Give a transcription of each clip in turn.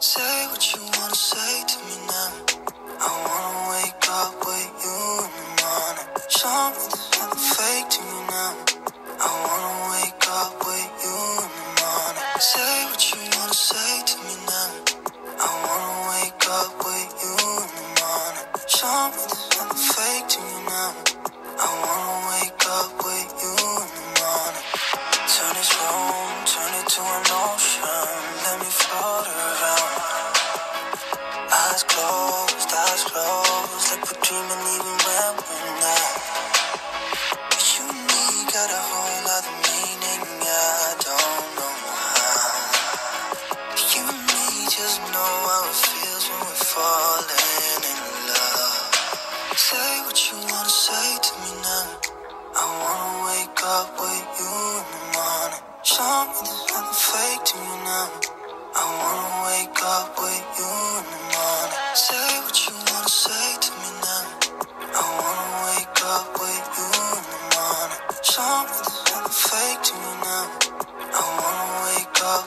Say what you wanna say to me now. I wanna wake up with you in the morning. Show me there's nothing fake to me now. I wanna wake up with you in the morning. Say what you wanna say to me now. I wanna wake up with you in the morning. Show me there's nothing fake to me now. I wanna wake up with you in the morning. Turn this room, turn it to an ocean. Show me there's nothing fake to me now. I wanna wake up with you in the morning. Say what you wanna say to me now. I wanna wake up with you in the morning. Show me there's nothing fake to me now. I wanna wake up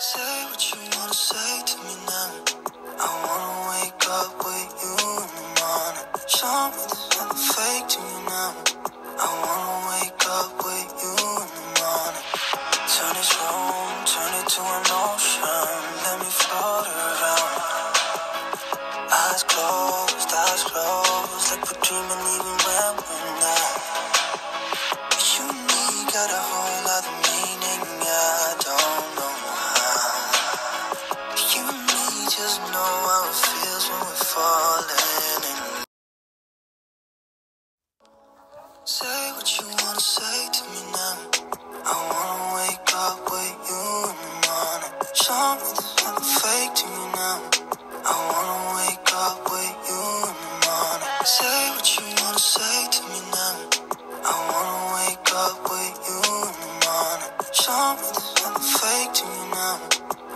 Say what you wanna say to me now. I wanna wake up with you in the morning. Show me fake to me now. I wanna wake up with you in the morning. Turn this room, turn it to an ocean. Let me float around. Eyes closed, eyes closed, like we're dreaming even when what you wanna say to me now. I wanna wake up with you in the morning. Show me fake to now. I wanna wake up with you in the morning. Say what you wanna say to me now. I wanna wake up with you in the morning. Show me fake to me now.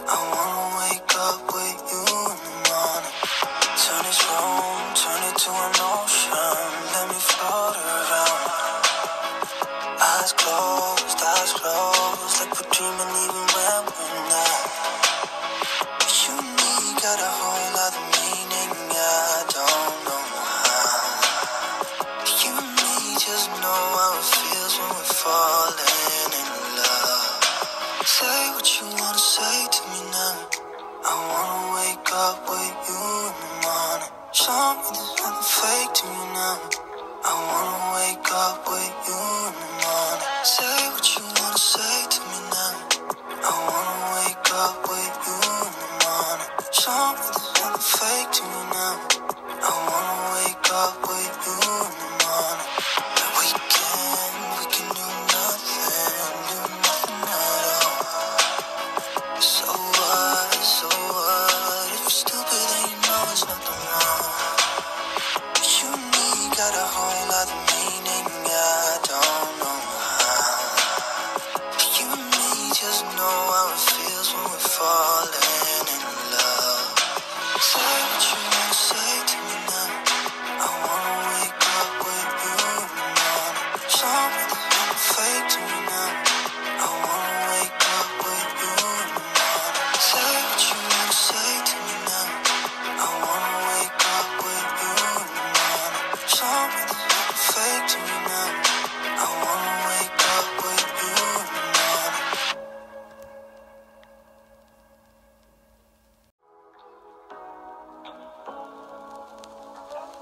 I wanna wake up with you in the morning. Turn this room, turn it to Show me there's nothing fake to me now. I wanna wake up with you in the morning. Say what you wanna say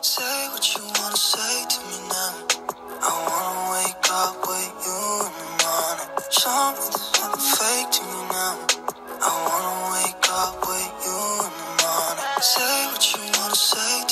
Say what you wanna say to me now. I wanna wake up with you in the morning. There's nothing fake to me now. I wanna wake up with you in the morning. Say what you wanna say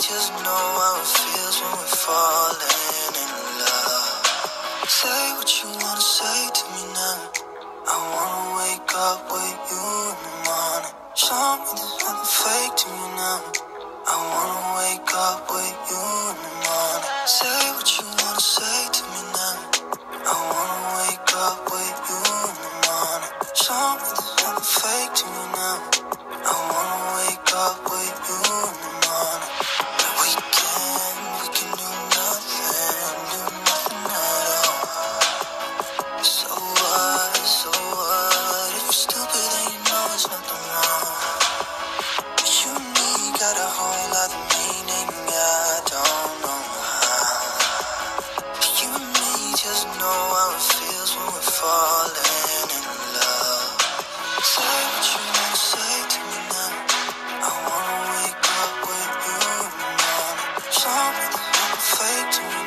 just know how it feels when we're falling in love. Say what you wanna say to me now. I wanna wake up with you in the morning. Show me there's nothing fake to me now. I wanna wake up with you in the morning. Say nothing fake to